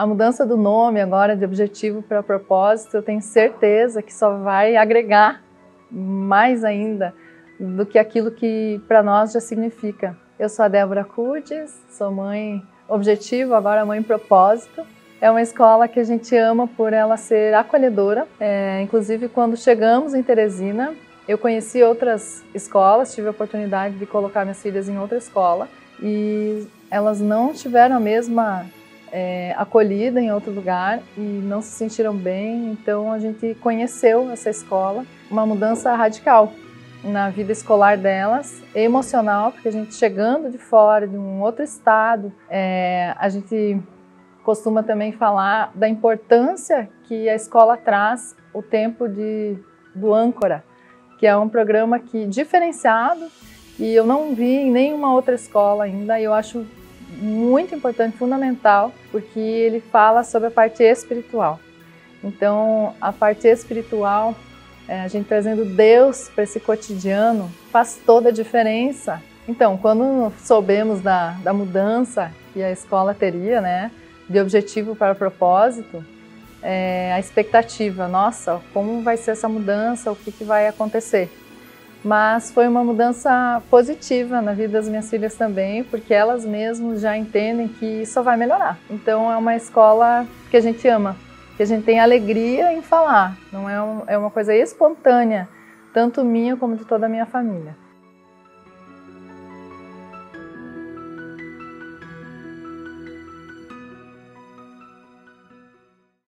a mudança do nome agora de objetivo para propósito, eu tenho certeza que só vai agregar mais ainda do que aquilo que para nós já significa. Eu sou a Débora Cudes, sou mãe objetivo, agora mãe propósito. É uma escola que a gente ama por ela ser acolhedora. É, inclusive, quando chegamos em Teresina, eu conheci outras escolas, tive a oportunidade de colocar minhas filhas em outra escola e elas não tiveram a mesma é, acolhida em outro lugar e não se sentiram bem. Então a gente conheceu essa escola, uma mudança radical na vida escolar delas, emocional, porque a gente chegando de fora, de um outro estado, é, a gente costuma também falar da importância que a escola traz o tempo de, do âncora, que é um programa que diferenciado e eu não vi em nenhuma outra escola ainda e eu acho muito importante, fundamental, porque ele fala sobre a parte espiritual. Então, a parte espiritual é, a gente trazendo Deus para esse cotidiano faz toda a diferença. Então, quando soubemos da, da mudança que a escola teria, né, de objetivo para propósito, é, a expectativa, nossa, como vai ser essa mudança, o que, que vai acontecer? Mas foi uma mudança positiva na vida das minhas filhas também, porque elas mesmas já entendem que só vai melhorar. Então é uma escola que a gente ama, que a gente tem alegria em falar, não é, um, é uma coisa espontânea, tanto minha como de toda a minha família.